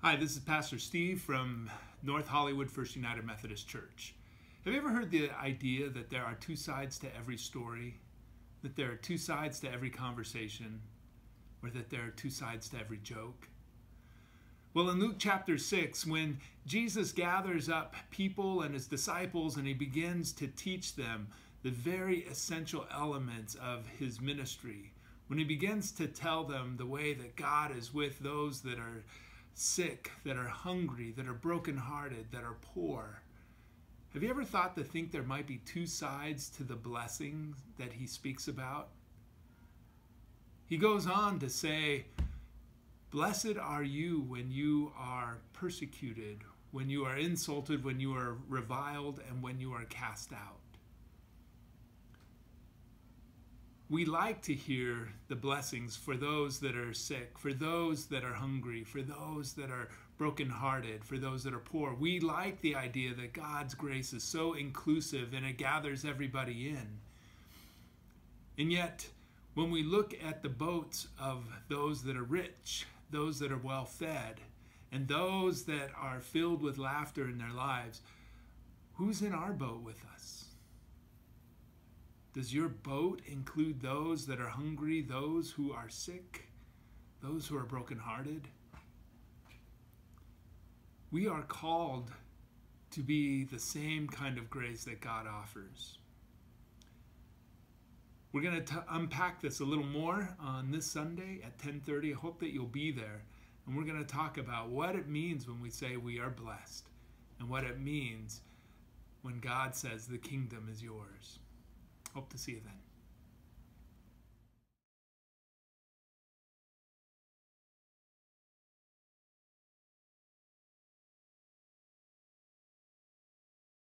Hi, this is Pastor Steve from North Hollywood First United Methodist Church. Have you ever heard the idea that there are two sides to every story? That there are two sides to every conversation? Or that there are two sides to every joke? Well, in Luke chapter 6, when Jesus gathers up people and his disciples and he begins to teach them the very essential elements of his ministry, when he begins to tell them the way that God is with those that are sick, that are hungry, that are brokenhearted, that are poor. Have you ever thought to think there might be two sides to the blessing that he speaks about? He goes on to say, Blessed are you when you are persecuted, when you are insulted, when you are reviled, and when you are cast out. We like to hear the blessings for those that are sick, for those that are hungry, for those that are brokenhearted, for those that are poor. We like the idea that God's grace is so inclusive and it gathers everybody in. And yet, when we look at the boats of those that are rich, those that are well fed, and those that are filled with laughter in their lives, who's in our boat with us? Does your boat include those that are hungry, those who are sick, those who are brokenhearted? We are called to be the same kind of grace that God offers. We're going to unpack this a little more on this Sunday at 10:30. I hope that you'll be there. And we're going to talk about what it means when we say we are blessed and what it means when God says the kingdom is yours. Hope to see you then.